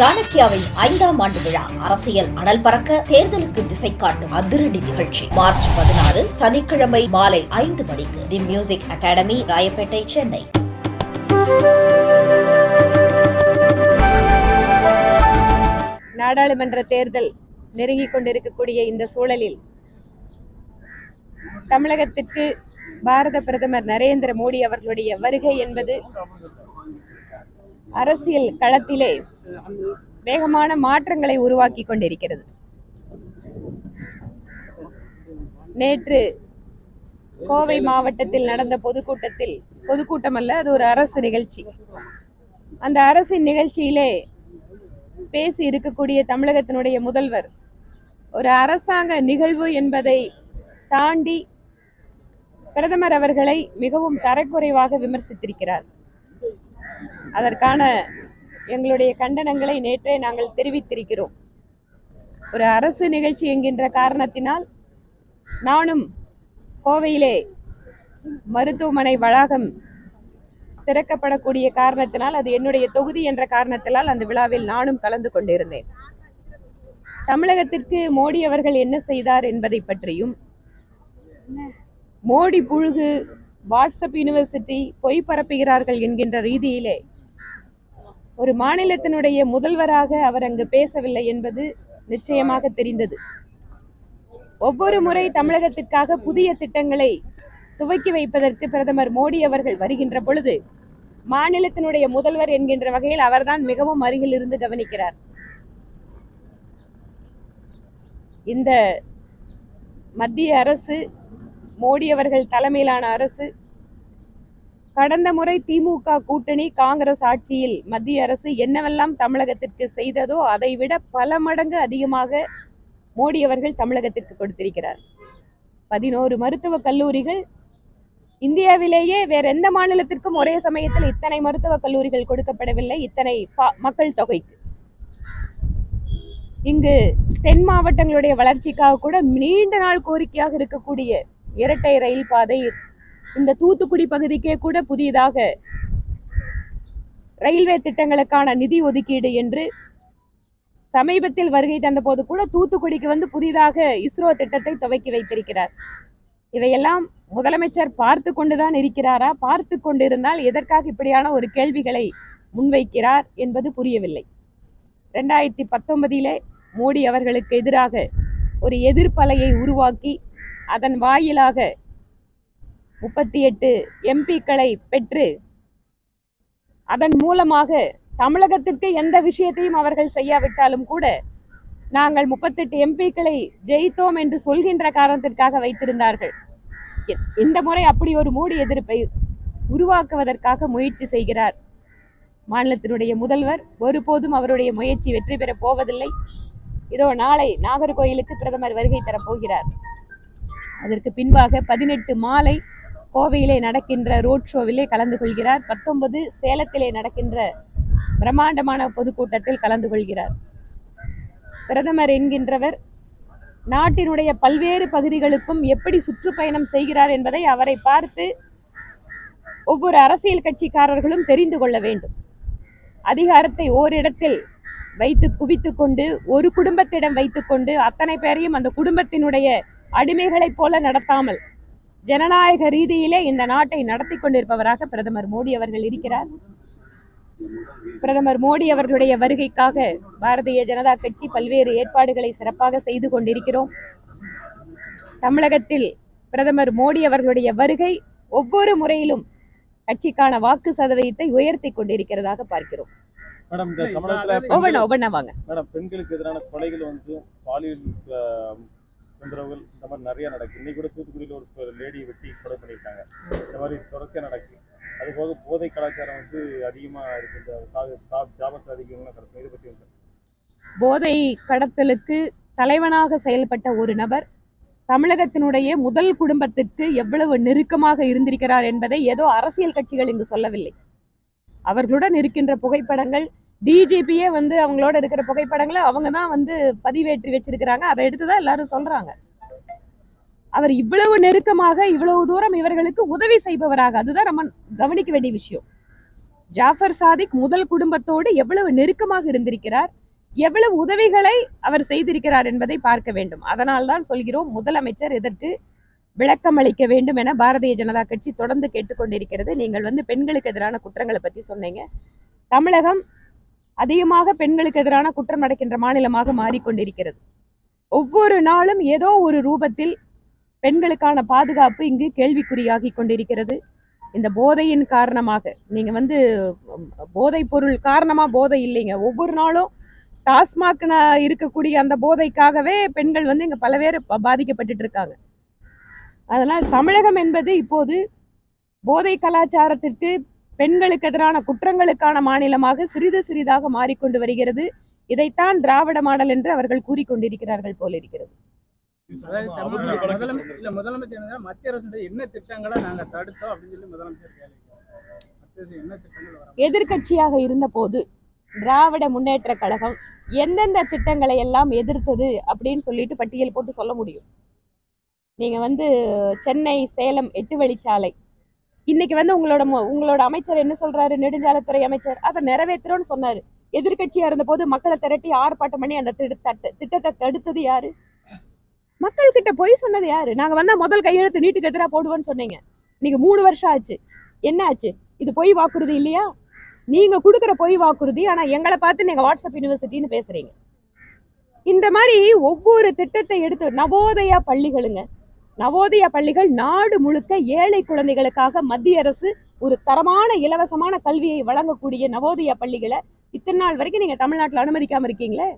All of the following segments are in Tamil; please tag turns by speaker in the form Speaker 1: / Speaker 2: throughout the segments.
Speaker 1: சாணக்கியாவின் ஐந்தாம் ஆண்டு விழா அரசியல் அனல் பறக்க தேர்தலுக்கு திசை காட்டும் அதிரடி நிகழ்ச்சி. மார்ச் பதினாறு சனிக்கிழமை மாலை ஐந்து மணிக்கு the music academy Royapettah Chennai.
Speaker 2: நாடாளுமன்ற தேர்தல் நெருங்கிக் கொண்டிருக்கக்கூடிய இந்த சூழலில் தமிழகத்திற்கு பாரத பிரதமர் நரேந்திர மோடி அவர்களுடைய வருகை என்பது அரசியல் களத்திலே வேகமான மாற்றங்களை உருவாக்கி கொண்டிருக்கிறது. நேற்று கோவை மாவட்டத்தில் நடந்த பொதுக்கூட்டத்தில் பொதுக்கூட்டம் அல்ல அது ஒரு அரசு நிகழ்ச்சி. அந்த அரசின் நிகழ்ச்சியிலே பேசி இருக்கக்கூடிய தமிழகத்தினுடைய முதல்வர் ஒரு அரசாங்க நிகழ்வு என்பதை தாண்டி பிரதமர் அவர்களை மிகவும் தரக்குறைவாக விமர்சித்திருக்கிறார். அதற்கான எங்களுடைய கண்டனங்களை நேற்றே நாங்கள் தெரிவித்திருக்கிறோம். ஒரு அரசு நிகழ்ச்சி என்கின்ற காரணத்தினால் நானும் கோவையிலே மருத்துவமனை வளாகம் திறக்கப்படக்கூடிய காரணத்தினால் அது என்னுடைய தொகுதி என்ற காரணத்தினால் அந்த விழாவில் நானும் கலந்து கொண்டிருந்தேன். தமிழகத்திற்கு மோடி அவர்கள் என்ன செய்தார் என்பதை பற்றியும் மோடி புழுகு வாட்ஸ்அப் யூனிவர்சிட்டி பொய் பரப்புகிறார்கள் என்கின்ற ரீதியிலே ஒரு மாநிலத்தினுடைய முதல்வராக அவர் அங்கு பேசவில்லை என்பது நிச்சயமாக தெரிந்தது. ஒவ்வொரு முறை தமிழகத்திற்காக புதிய திட்டங்களை துவக்கி வைப்பதற்கு பிரதமர் மோடி அவர்கள் வருகின்ற பொழுது மாநிலத்தினுடைய முதல்வர் என்கின்ற வகையில் அவர்தான் மிகவும் அருகில் இருந்து கவனிக்கிறார். இந்த மத்திய அரசு மோடி அவர்கள் தலைமையிலான அரசு. கடந்த முறை திமுக கூட்டணி காங்கிரஸ் ஆட்சியில் மத்திய அரசு என்னவெல்லாம் தமிழகத்திற்கு செய்ததோ அதை விட பல மடங்கு அதிகமாக மோடி அவர்கள் தமிழகத்திற்கு கொடுத்திருக்கிறார். பதினோரு மருத்துவக் கல்லூரிகள் இந்தியாவிலேயே வேற எந்த மாநிலத்திற்கும் ஒரே சமயத்தில் இத்தனை மருத்துவக் கல்லூரிகள் கொடுக்கப்படவில்லை இத்தனை பா- மக்கள் தொகைக்கு. இங்கு தென் மாவட்டங்களுடைய வளர்ச்சிக்காக கூட நீண்ட நாள் கோரிக்கையாக இருக்கக்கூடிய இரட்டை ரயில் பாதை. இந்த தூத்துக்குடி பகுதிக்கே கூட புதியதாக ரயில்வே திட்டங்களுக்கான நிதி ஒதுக்கீடு என்று சமீபத்தில் வருகை தந்தபோது கூட தூத்துக்குடிக்கு வந்து புதிதாக இஸ்ரோ திட்டத்தை துவக்கி வைத்திருக்கிறார். இவையெல்லாம் முதலமைச்சர் பார்த்து கொண்டுதான் இருக்கிறாரா? பார்த்து கொண்டிருந்தால் எதற்காக இப்படியான ஒரு கேள்விகளை முன்வைக்கிறார் என்பது புரியவில்லை. ரெண்டாயிரத்தி பத்தொன்பதிலே மோடி அவர்களுக்கு எதிராக ஒரு எதிர்ப்பலையை உருவாக்கி அதன் வாயிலாக முப்பத்தி எட்டு எம்பிக்களை பெற்று அதன் மூலமாக தமிழகத்திற்கு எந்த விஷயத்தையும் அவர்கள் செய்யாவிட்டாலும் கூட நாங்கள் முப்பத்தெட்டு எம்பிக்களை ஜெயித்தோம் என்று சொல்கின்ற காரணத்திற்காக வைத்திருந்தார்கள். இந்த முறை அப்படி ஒரு மூடி எதிர்ப்பை உருவாக்குவதற்காக முயற்சி செய்கிறார். மாநிலத்தினுடைய முதல்வர் ஒருபோதும் அவருடைய முயற்சி வெற்றி பெறப் போவதில்லை. இதோ நாளை நாகர்கோயிலுக்கு பிரதமர் வருகை தரப் போகிறார். அதற்கு பின்பாக பதினெட்டு மாலை கோவையிலே நடக்கின்ற ரோட் ஷோவிலே கலந்து கொள்கிறார். பத்தொன்பது சேலத்திலே நடக்கின்ற பிரம்மாண்டமான பொதுக்கூட்டத்தில் கலந்து கொள்கிறார். பிரதமர் என்கின்றவர் நாட்டினுடைய பல்வேறு பகுதிகளுக்கும் எப்படி சுற்றுப்பயணம் செய்கிறார் என்பதை அவரை பார்த்து ஒவ்வொரு அரசியல் கட்சிக்காரர்களும் தெரிந்து கொள்ள வேண்டும். அதிகாரத்தை ஓரிடத்தில் வைத்து குவித்துக் கொண்டு ஒரு குடும்பத்திடம் வைத்துக்கொண்டு அத்தனை பேரையும் அந்த குடும்பத்தினுடைய அடிமைகளைப் போல நடத்தாமல் ஜனநாயக ரீதியிலே இந்த நாட்டை நடத்தி கொண்டிருப்பவராக பிரதமர் மோடி அவர்கள் இருக்கிறார். பிரதமர் மோடி அவர்களுடைய வருகைக்காக பாரதிய ஜனதா கட்சி பல்வேறு ஏற்பாடுகளை சிறப்பாக செய்து கொண்டிருக்கிறோம். தமிழகத்தில் பிரதமர் மோடி அவர்களுடைய வருகை ஒவ்வொரு முறையிலும் கட்சிக்கான வாக்கு சதவீதத்தை உயர்த்தி கொண்டிருக்கிறதாக பார்க்கிறோம்.
Speaker 3: மேடம் பெண்களுக்கு எதிரான கொலைகள் வந்து பாலியல் தொந்தரவுகள் இந்த மாதிரி நிறைய நடக்குது இன்னைக்கு கூட தூத்துக்குடியில் ஒரு லேடியை வெட்டி கொலை பண்ணியிருக்காங்க. இந்த மாதிரி தொடர்ச்சியாக நடக்குது அது போக போதை கலாச்சாரம் வந்து அதிகமா இருக்கு. இந்த சா- சா- ஜாபஸ் இதை பற்றி வந்து
Speaker 2: போதை கடத்தலுக்கு தலைவனாக செயல்பட்ட ஒரு நபர் தமிழகத்தினுடைய முதல் குடும்பத்திற்கு எவ்வளவு நெருக்கமாக இருந்திருக்கிறார் என்பதை ஏதோ அரசியல் கட்சிகள் இங்கு சொல்லவில்லை. அவர்களுடன் இருக்கின்ற புகைப்படங்கள் டிஜிபியே வந்து அவங்களோட இருக்கிற புகைப்படங்களை அவங்க தான் வந்து பதிவேற்றி வச்சிருக்கிறாங்க. அதை எடுத்து தான் எல்லாரும் சொல்றாங்க. அவர் இவ்வளவு நெருக்கமாக இவ்வளவு தூரம் இவர்களுக்கு உதவி செய்பவராக. அதுதான் நம்ம கவனிக்க வேண்டிய விஷயம். ஜாஃபர் சாதிக் முதல் குடும்பத்தோடு எவ்வளவு நெருக்கமாக இருந்திருக்கிறார்? எவ்வளவு உதவிகளை அவர் செய்திருக்கிறார் என்பதை பார்க்க வேண்டும். அதனால்தான் சொல்கிறோம் முதலமைச்சர் இதற்கு விளக்கம் அளிக்க வேண்டும் என பாரதிய ஜனதா கட்சி தொடர்ந்து கேட்டுக்கொண்டிருக்கிறது. நீங்கள் வந்து பெண்களுக்கு எதிரான குற்றங்களை பற்றி சொன்னீங்க. தமிழகம் அதிகமாக பெண்களுக்கு எதிரான குற்றம் நடக்கின்ற மாநிலமாக மாறிக்கொண்டிருக்கிறது. ஒவ்வொரு நாளும் ஏதோ ஒரு ரூபத்தில் பெண்களுக்கான பாதுகாப்பு இங்கு கேள்விக்குறியாகி கொண்டிருக்கிறது. இந்த போதையின் காரணமாக நீங்கள் வந்து போதை போதைப் பொருள் காரணமாக போதை இல்லைங்க. ஒவ்வொரு நாளும் டாஸ்மாக்னா இருக்கக்கூடிய அந்த போதைக்காகவே பெண்கள் வந்து இங்கே பல பேர் ப- பாதிக்கப்பட்டுட்டு இருக்காங்க. அதனால் தமிழகம் என்பது இப்போது போதை கலாச்சாரத்திற்கு பெண்களுக்கு எதிரான குற்றங்களுக்கான மாநிலமாக சிறிது சிறிதாக மாறிக்கொண்டு வருகிறது. இதைத்தான் திராவிட மாடல் என்று அவர்கள் கூறிக்கொண்டிருக்கிறார்கள் போல இருக்கிறது.
Speaker 4: வர
Speaker 2: எதிர்க்கட்சியாக இருந்தபோது திராவிட முன்னேற்ற கழகம் எந்தெந்த திட்டங்களை எல்லாம் எதிர்த்தது அப்படின்னு சொல்லிட்டு பட்டியல் போட்டு சொல்ல முடியும். நீங்க வந்து சென்னை சேலம் எட்டு வழிச்சாலை இன்னைக்கு வந்து உங்களோட உங்களோட அமைச்சர் என்ன சொல்றாரு? நெடுஞ்சாலைத்துறை அமைச்சர். அதை நிறைவேற்றுறோம்னு சொன்னாரு. எதிர்க்கட்சியா இருந்தபோது மக்களை திரட்டி ஆர்ப்பாட்டம் பண்ணி அந்த திட்டத்தை தடுத்தது யாரு? மக்கள் கிட்ட போய் சொன்னது யாரு? நாங்க வந்தா முதல் கையெழுத்து நீட்டுக்கு எதிராக போடுவோம்னு சொன்னீங்க. இன்னைக்கு மூணு வருஷம் ஆச்சு. என்ன ஆச்சு? இது பொய் வாக்குறுதி இல்லையா? நீங்க கொடுக்குற பொய் வாக்குறுதி ஆனா எங்களை பார்த்து நீங்க வாட்ஸ்அப் யூனிவர்சிட்டின்னு பேசுறீங்க. இந்த மாதிரி ஒவ்வொரு திட்டத்தை எடுத்து நவோதயா பள்ளிகளுங்க நவோதயா பள்ளிகள் நாடு முழுக்க ஏழை குழந்தைகளுக்காக மத்திய அரசு ஒரு தரமான இலவசமான கல்வியை வழங்கக்கூடிய நவோதயா பள்ளிகளை இத்தனை நாள் வரைக்கும் நீங்க தமிழ்நாட்டில் அனுமதிக்காம இருக்கீங்களே?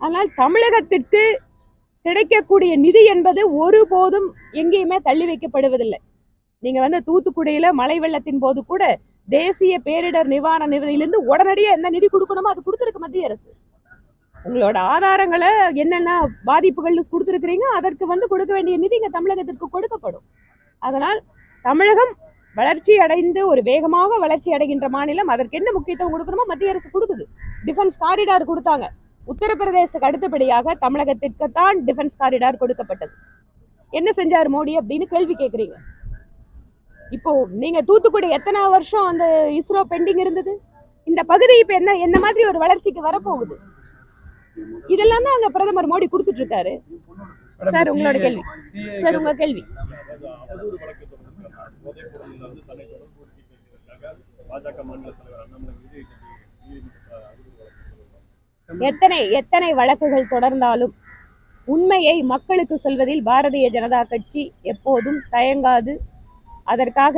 Speaker 2: ஆனால் தமிழகத்திற்கு கிடைக்கக்கூடிய நிதி என்பது ஒருபோதும் எங்கேயுமே தள்ளி வைக்கப்படுவதில்லை. நீங்க வந்து தூத்துக்குடியில மழை வெள்ளத்தின் போது கூட தேசிய பேரிடர் நிவாரண நிதியிலிருந்து உடனடியா என்ன நிதி கொடுக்கணுமோ அது கொடுத்துருக்கு மத்திய அரசு. உங்களோட ஆதாரங்களை என்னென்ன பாதிப்புகள் கொடுத்துருக்கிறீங்க அதற்கு வந்து கொடுக்க வேண்டிய நிதி இங்கே தமிழகத்திற்கு கொடுக்கப்படும். அதனால் தமிழகம் வளர்ச்சி அடைந்து ஒரு வேகமாக வளர்ச்சி அடைகின்ற மாநிலம் அதற்கு என்ன முக்கியத்துவம் கொடுக்கணுமோ மத்திய அரசு கொடுக்குது. டிஃபென்ஸ் காரிடார் கொடுத்தாங்க. உத்தரப்பிரதேசத்துக்கு அடுத்தபடியாக தமிழகத்திற்கு தான் டிஃபென்ஸ் காரிடார் கொடுக்கப்பட்டது. என்ன செஞ்சார் மோடி அப்படின்னு கேள்வி கேட்குறீங்க. இப்போ நீங்க தூத்துக்குடி எத்தனை வருஷம் அந்த இஸ்ரோ பெண்டிங் இருந்தது? இந்த பகுதி இப்போ என்ன என்ன மாதிரி ஒரு வளர்ச்சிக்கு வரப்போகுது? இதெல்லாம் தான் அங்க பிரதமர் மோடி கொடுத்துட்டு இருக்காரு சார் உங்களோட கேள்வி. சார் உங்க கேள்வி. எத்தனை எத்தனை வழக்குகள் தொடர்ந்தாலும் உண்மையை மக்களுக்கு சொல்வதில் பாரதிய ஜனதா கட்சி எப்போதும் தயங்காது. அதற்காக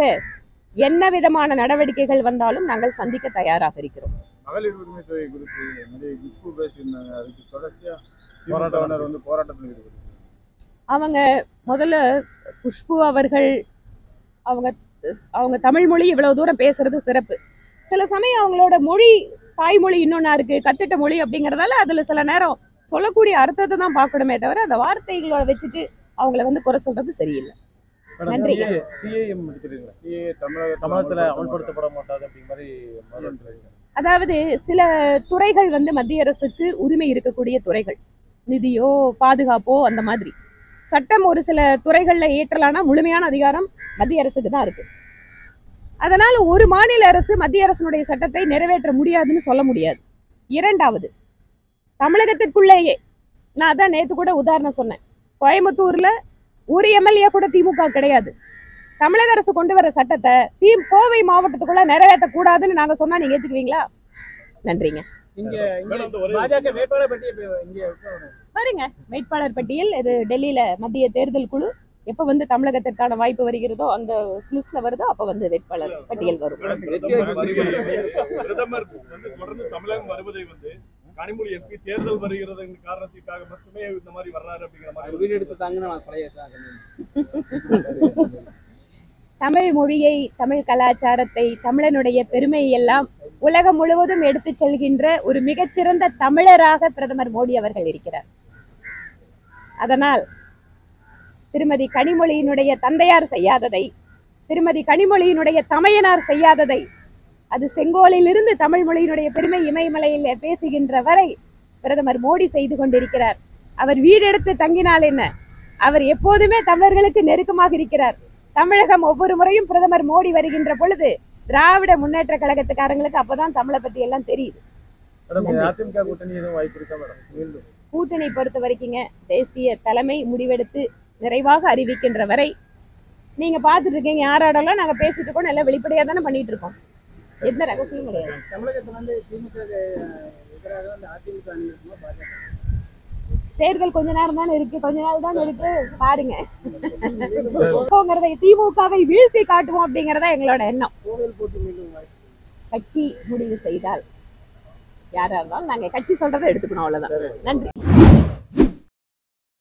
Speaker 2: என்ன விதமான நடவடிக்கைகள் வந்தாலும் நாங்கள் சந்திக்க தயாராக இருக்கிறோம்.
Speaker 4: மகளிர் உரிமை தொகை குறித்து நிறைய குஷ்பு பேசியிருந்தாங்க. அதுக்கு தொடர்ச்சியா போராட்டத்தினர் வந்து போராட்டத்தில் ஈடுபட்டு
Speaker 2: அவங்க முதல்ல குஷ்பு அவர்கள் அவங்க அவங்க தமிழ் மொழி இவ்வளவு தூரம் பேசுறது சிறப்பு. சில சமயம் அவங்களோட மொழி தாய்மொழி இன்னொன்னா இருக்கு கத்துட்ட மொழி அப்படிங்கறதால அதுல சில நேரம் சொல்லக்கூடிய அர்த்தத்தை தான் பார்க்கணுமே தவிர அந்த வார்த்தைகளோட வச்சுட்டு அவங்கள வந்து குறை சொல்றது சரியில்லை.
Speaker 4: சிஏஎம்
Speaker 3: தமிழகத்துல அமல்படுத்தப்பட மாட்டாது அப்படிங்கிற மாதிரி
Speaker 2: அதாவது சில துறைகள் வந்து மத்திய அரசுக்கு உரிமை இருக்கக்கூடிய துறைகள். நிதியோ பாதுகாப்போ அந்த மாதிரி. சட்டம் ஒரு சில துறைகள்ல ஏற்றலானா முழுமையான அதிகாரம் மத்திய அரசுக்கு தான் இருக்கு. அதனால ஒரு மாநில அரசு மத்திய அரசினுடைய சட்டத்தை நிறைவேற்ற முடியாதுன்னு சொல்ல முடியாது. இரண்டாவது தமிழகத்திற்குள்ளேயே நான் அதான் நேத்து கூட உதாரணம் சொன்னேன். கோயம்புத்தூர்ல ஒரு எம்எல்ஏ கூட திமுக கிடையாது. தமிழக அரசு கொண்டு வர சட்டத்தை தீ கோவை மாவட்டத்துக்குள்ள நிறைவேற்ற கூடாதுன்னு நாங்க சொன்னா நீங்க ஏத்துக்குவீங்களா? நன்றிங்க? பாருங்க வேட்பாளர் பட்டியல் இது டெல்லியில மத்திய தேர்தல் குழு. எப்ப வந்து தமிழகத்திற்கான வாய்ப்பு வருகிறதோ அந்த லிஸ்ட்ல வருதோ அப்ப வந்து வேட்பாளர் பட்டியல் வரும்.
Speaker 3: பிரதமர் வருவதை- பிரதமர் வந்து தொடர்ந்து தமிழகம் வருவதை வந்து கனிமொழி எம்பி தேர்தல் வருகிறது காரணத்திற்காக மட்டுமே இந்த மாதிரி வர்றாரு அப்படிங்கிற மாதிரி
Speaker 4: வீடு எடுத்து தாங்கன்னா நான் கொலையை
Speaker 2: தமிழ் மொழியை தமிழ் கலாச்சாரத்தை தமிழனுடைய பெருமையை எல்லாம் உலகம் முழுவதும் எடுத்துச் செல்கின்ற ஒரு மிகச்சிறந்த தமிழராக பிரதமர் மோடி அவர்கள் இருக்கிறார். அதனால் திருமதி கனிமொழியினுடைய தந்தையார் செய்யாததை திருமதி கனிமொழியினுடைய தமையனார் செய்யாததை அது செங்கோலிலிருந்து தமிழ் மொழியினுடைய பெருமை இமயமலையில் பேசுகின்ற வரை பிரதமர் மோடி செய்து கொண்டிருக்கிறார். அவர் வீடெடுத்து தங்கினால் என்ன? அவர் எப்போதுமே தமிழர்களுக்கு நெருக்கமாக இருக்கிறார். தமிழகம் ஒவ்வொரு முறையும் பிரதமர் மோடி வருகின்ற பொழுது திராவிட முன்னேற்ற கழகத்துக்காரங்களுக்கு அப்பதான் தமிழை பத்தி எல்லாம் தெரியுது.
Speaker 3: கூட்டணி
Speaker 2: பொறுத்த வரைக்குங்க தேசிய தலைமை முடிவெடுத்து நிறைவாக அறிவிக்கின்ற வரை நீங்க பார்த்துட்டு இருக்கீங்க யாரோடலாம் நாங்க பேசிட்டு இருக்கோம் நல்லா வெளிப்படையா தானே பண்ணிட்டு இருக்கோம். எந்த ரகசியம் கிடையாது. தேர்தல் கொஞ்ச நேரம் தானே இருக்கு? கொஞ்ச நாள் தான் இருக்கு? பாருங்க. திமுகவை வீழ்த்தி காட்டுவோம் அப்படிங்கறத எங்களோட எண்ணம். கட்சி முடிவு செய்தால் யாரா இருந்தாலும் நாங்க கட்சி சொல்றதை எடுத்துக்கணும் அவ்வளவுதான். நன்றி.